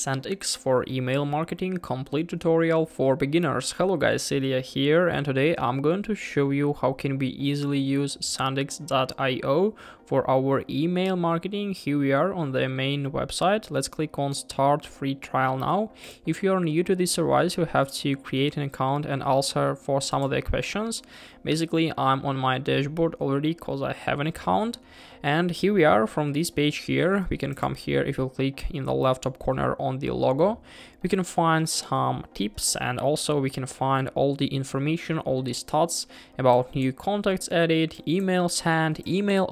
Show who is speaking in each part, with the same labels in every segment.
Speaker 1: SendX for email marketing complete tutorial for beginners. Hello guys, Celia here and today I'm going to show you how can we easily use sendx.io for our email marketing. Here we are on the main website. Let's click on start free trial now. If you are new to this service, you have to create an account and answer for some of the questions. Basically, I'm on my dashboard already because I have an account. And here we are from this page here. We can come here if you click in the left top corner on the logo. We can find some tips and also we can find all the information, all the stats about new contacts added, email sent, email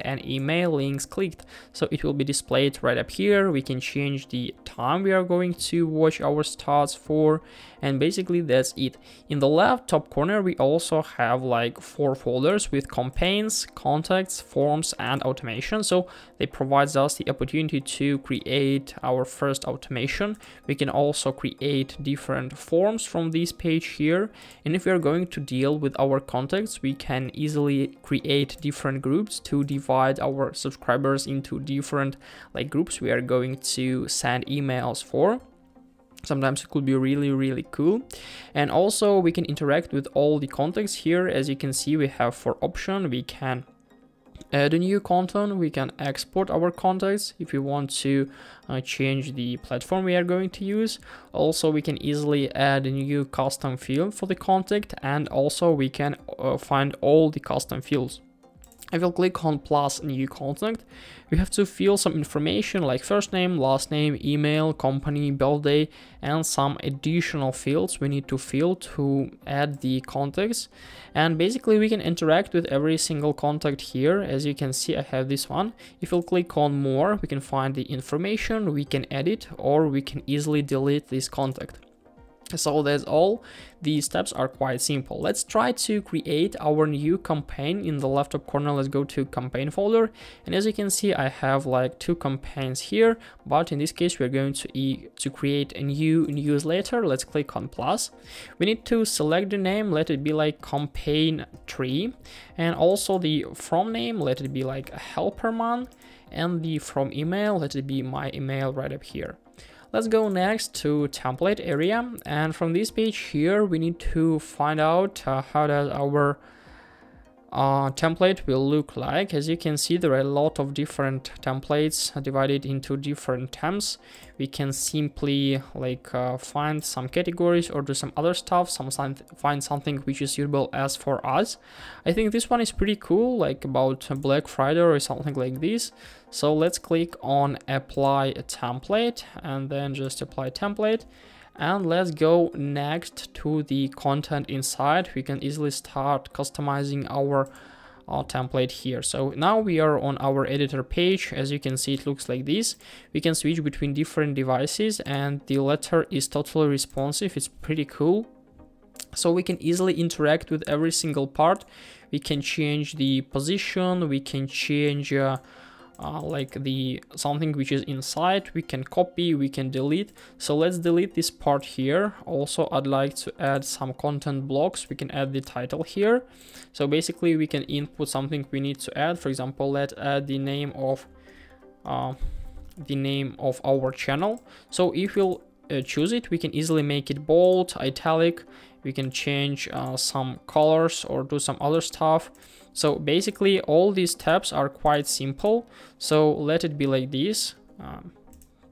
Speaker 1: and email links clicked. So it will be displayed right up here. We can change the time we are going to watch our stats for and basically that's it. In the left top corner we also have like four folders with campaigns, contacts, forms and automation. So they provides us the opportunity to create our first automation. We can also create different forms from this page here. And if we are going to deal with our contacts, we can easily create different groups to divide our subscribers into different like groups we are going to send emails for. Sometimes it could be really really cool. And also we can interact with all the contacts here. As you can see we have for option we can add a new content. We can export our contacts if we want to uh, change the platform we are going to use. Also we can easily add a new custom field for the contact and also we can uh, find all the custom fields I will click on plus new contact. We have to fill some information like first name, last name, email, company, birthday, and some additional fields we need to fill to add the contacts. And basically we can interact with every single contact here. As you can see, I have this one. If we click on more, we can find the information, we can edit, or we can easily delete this contact. So that's all. These steps are quite simple. Let's try to create our new campaign in the left top corner. Let's go to campaign folder. And as you can see, I have like two campaigns here, but in this case, we're going to, e to create a new newsletter. Let's click on plus. We need to select the name. Let it be like campaign tree. And also the from name, let it be like a helper man. And the from email, let it be my email right up here. Let's go next to template area and from this page here we need to find out uh, how does our uh, template will look like. As you can see, there are a lot of different templates divided into different tabs. We can simply like uh, find some categories or do some other stuff, some find something which is suitable as for us. I think this one is pretty cool, like about Black Friday or something like this. So let's click on apply a template and then just apply template and let's go next to the content inside we can easily start customizing our uh, template here. So now we are on our editor page. As you can see it looks like this. We can switch between different devices and the letter is totally responsive. It's pretty cool. So we can easily interact with every single part. We can change the position. We can change uh, uh, like the something which is inside we can copy we can delete. So let's delete this part here. Also i'd like to add some content blocks. We can add the title here. So basically we can input something we need to add. For example let's add the name of uh, the name of our channel. So if we'll uh, choose it. We can easily make it bold italic. We can change uh, some colors or do some other stuff. So basically all these tabs are quite simple. So let it be like this. Um,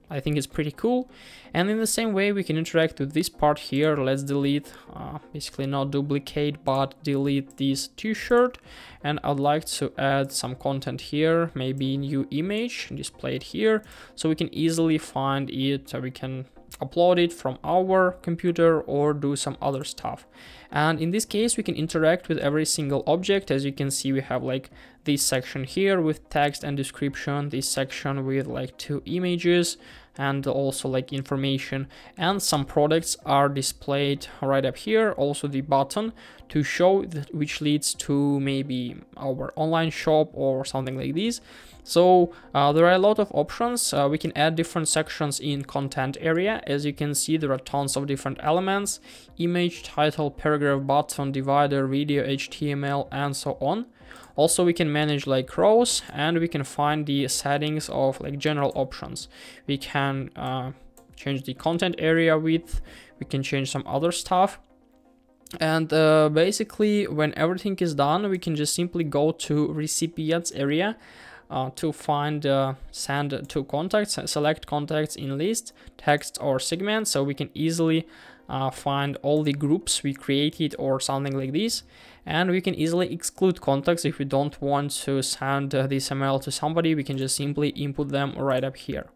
Speaker 1: I think it's pretty cool. And in the same way we can interact with this part here. Let's delete uh, basically not duplicate but delete this t-shirt. And I'd like to add some content here maybe new image display it here. So we can easily find it. So we can upload it from our computer or do some other stuff. And in this case, we can interact with every single object. As you can see, we have like this section here with text and description, this section with like two images and also like information and some products are displayed right up here also the button to show that which leads to maybe our online shop or something like this so uh, there are a lot of options. Uh, we can add different sections in content area. As you can see, there are tons of different elements, image, title, paragraph, button, divider, video, HTML, and so on. Also, we can manage like rows and we can find the settings of like general options. We can uh, change the content area width. We can change some other stuff. And uh, basically when everything is done we can just simply go to recipients area uh, to find uh, send to contacts select contacts in list text or segment so we can easily uh, find all the groups we created or something like this. And we can easily exclude contacts if we don't want to send uh, this email to somebody. We can just simply input them right up here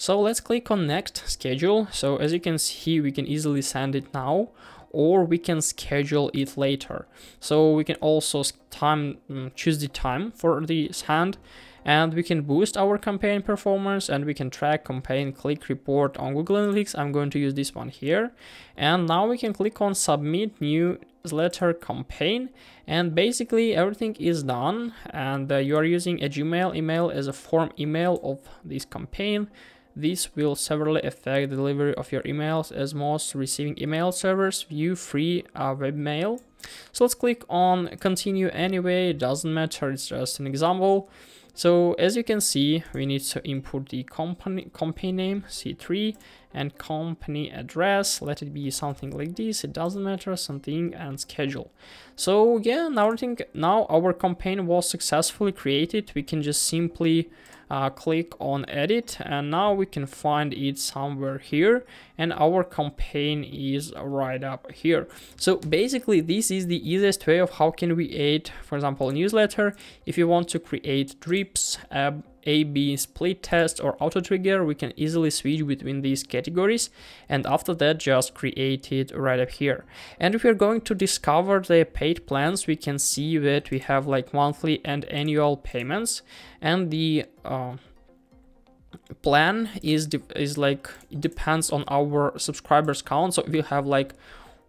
Speaker 1: so let's click on next schedule so as you can see we can easily send it now or we can schedule it later so we can also time mm, choose the time for the send and we can boost our campaign performance and we can track campaign click report on Google Analytics. I'm going to use this one here. And now we can click on submit newsletter campaign and basically everything is done and uh, you are using a Gmail email as a form email of this campaign. This will severely affect the delivery of your emails as most receiving email servers view free uh, webmail. So let's click on continue anyway, it doesn't matter, it's just an example. So as you can see, we need to input the company, company name, C3, and company address. Let it be something like this. It doesn't matter, something, and schedule. So yeah, now, everything, now our campaign was successfully created. We can just simply uh, click on edit and now we can find it somewhere here and our campaign is right up here so basically this is the easiest way of how can we add for example a newsletter if you want to create drips a-B split test or auto trigger, we can easily switch between these categories. And after that just create it right up here. And if we're going to discover the paid plans, we can see that we have like monthly and annual payments. And the uh, plan is is like it depends on our subscribers count. So if you have like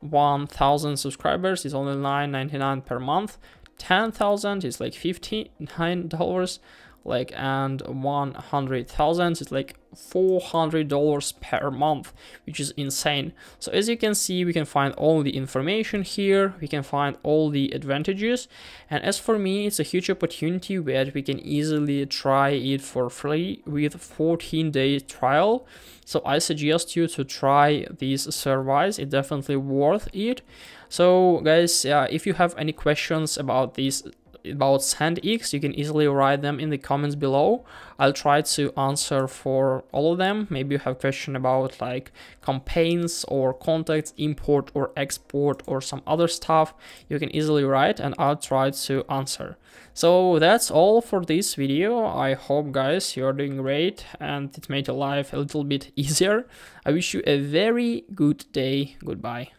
Speaker 1: 1000 subscribers it's only 9.99 per month. 10,000 is like $59 like and 100,000 is like $400 per month which is insane. So as you can see we can find all the information here we can find all the advantages and as for me it's a huge opportunity where we can easily try it for free with 14 day trial. So I suggest you to try this service it's definitely worth it. So guys uh, if you have any questions about this about SendX, you can easily write them in the comments below. I'll try to answer for all of them. Maybe you have question about like campaigns or contacts, import or export or some other stuff. You can easily write and I'll try to answer. So that's all for this video. I hope guys you're doing great and it made your life a little bit easier. I wish you a very good day. Goodbye.